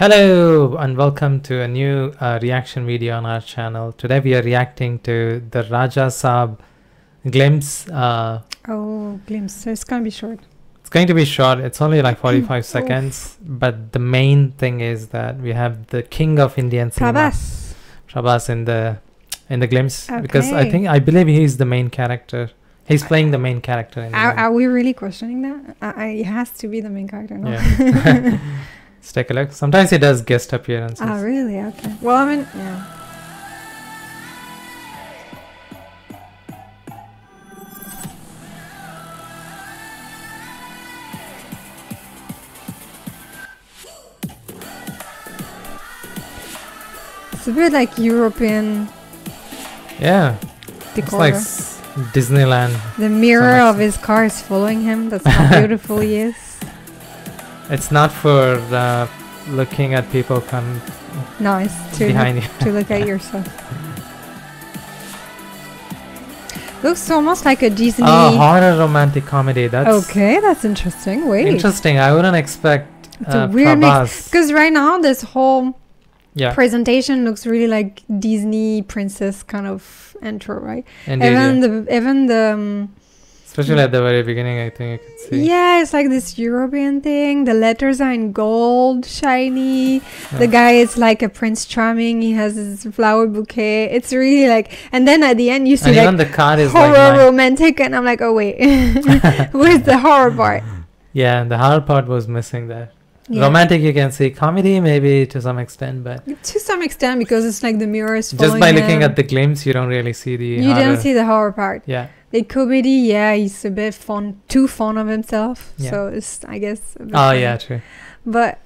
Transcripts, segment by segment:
Hello and welcome to a new uh, reaction video on our channel. Today we are reacting to the Raja Saab glimpse. Uh, Oh, glimpse. So it's gonna be short. it's going to be short. It's only like 45 Oof. seconds, but the main thing is that we have the king of Indian cinema, Prabhas. Prabhas, in the in the glimpse because I think I believe he's the main character. He's playing the main character in Are, are we really questioning that? I, I, it has to be the main character, no? Yeah. Let's take a look. Sometimes he does guest appearances. oh, really? Okay. Well, I mean, yeah. It's a bit like European Yeah, it's like Disneyland. the mirror so of his car is following him. That's how beautiful he is. It's not for uh, looking at people come No, it's to behind you. to look at yourself. Looks almost like a Disney. Oh, horror romantic comedy. That's okay, that's interesting. Wait, interesting. I wouldn't expect It's a uh, weird mix. Because right now this whole Yeah, presentation looks really like Disney princess kind of intro, right? indeed. even yeah. the even the um, Especially at the very beginning, I think you could see. yeah, it's like this European thing. The letters are in gold, shiny. The guy is like a prince charming. He has his flower bouquet. It's really like, and then at the end you see And like even the card is horror like. romantic and i'm like oh wait where's the horror part yeah, the horror part was missing there. Yeah. Romantic, you can see. Comedy, maybe to some extent, but to some extent because it's like the mirror is just by looking at the glimpse, you don't really see the. you horror. don't see the horror part Yeah, the comedy yeah he's a bit fun too fond of himself Yeah. so it's i guess oh funny. yeah, true. but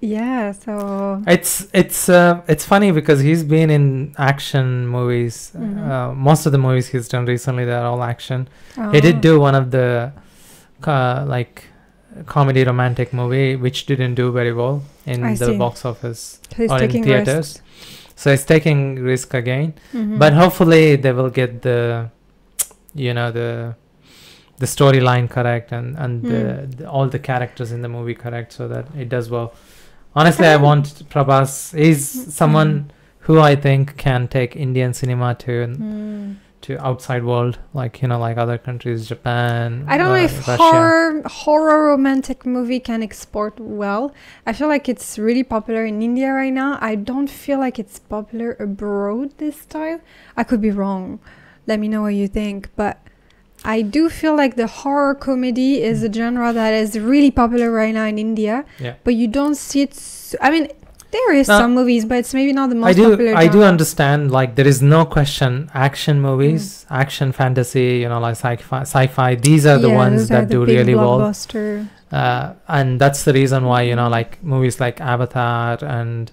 yeah so It's it's uh, it's funny because he's been in action movies. Mhm. Uh, most of the movies he's done recently, they're all action. Oh. He oh, did do one of the uh, like comedy romantic movie, which didn't do very well in I the see. box office he's or in theaters. risks. So he's taking risk again, Mhm. but hopefully they will get the, you know the, the storyline correct and and the, Hmm. the, all the characters in the movie correct so that it does well. Honestly, I want Prabhas. is someone Mhm. who I think can take Indian cinema to Mm. to outside world, like you know, like other countries, Japan. I don't know uh, if Russia. horror horror romantic movie can export well. I feel like it's really popular in India right now. I don't feel like it's popular abroad this style. I could be wrong. Let me know what you think, but I do feel like the horror comedy is a genre that is really popular right now in India. Yeah. But you don't see it. I mean, there is No. some movies, but it's maybe not the most I do, popular. I do understand. Like there is no question. Action movies, Mm. action fantasy, you know, like sci-fi. Sci-fi. These are the Yeah, ones that do really well. Uh, and that's the reason why you know, like movies like Avatar and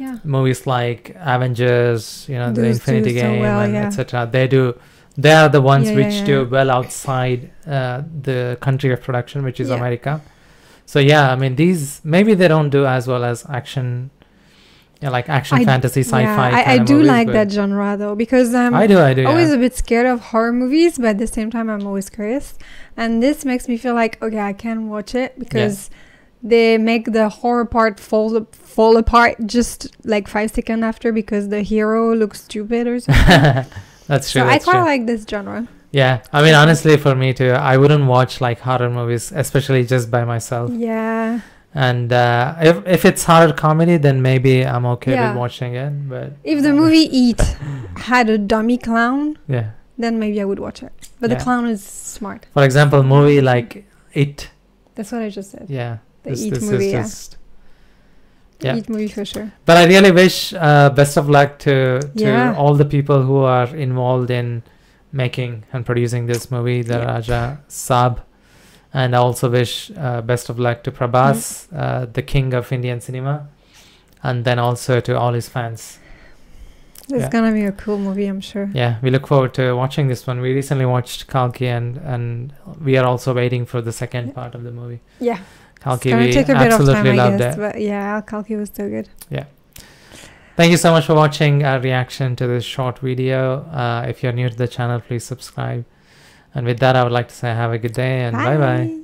Yeah. movies like Avengers, you know, the Those do Infinity so Game well, and yeah. etc. They do. They are the ones Yeah, which do well outside uh, the country of production, which is. America. So yeah, I mean these maybe they don't do as well as action, yeah, like action I fantasy sci-fi. Yeah, I, I do movies, like that genre though because I'm I do, I do. always a bit scared of horror movies, but at the same time I'm always curious. And this makes me feel like okay, I can watch it because they make the horror part fall fall apart just like five seconds after because the hero looks stupid or something. that's true. so I that's quite like this genre. yeah, I mean honestly, for me too, I wouldn't watch like horror movies, especially just by myself. Yeah. And uh, if if it's horror comedy, then maybe I'm okay Yeah. with watching it. But If the movie It had a dummy clown, yeah, then maybe I would watch it. But Yeah. the clown is smart. for example, movie like It. That's what I just said. Yeah, The this, It this movie, is yeah. just. Yeah. It movie for sure. But I really wish uh, best of luck to to Yeah. all the people who are involved in making and producing this movie, the Yeah. Raja Saab. And I also wish uh, best of luck to Prabhas, uh, the king of Indian cinema, and then also to all his fans. It's Yeah. gonna be a cool movie, I'm sure. Yeah, we look forward to watching this one. We recently watched Kalki, and and we are also waiting for the second Yeah. part of the movie. Yeah. Kalki, we take a bit of absolutely time, I loved guess. it. But yeah, Kalki was so good. Yeah. Thank you so much for watching our reaction to this short video. Uh, if you're new to the channel, please subscribe. And with that, I would like to say have a good day and bye bye.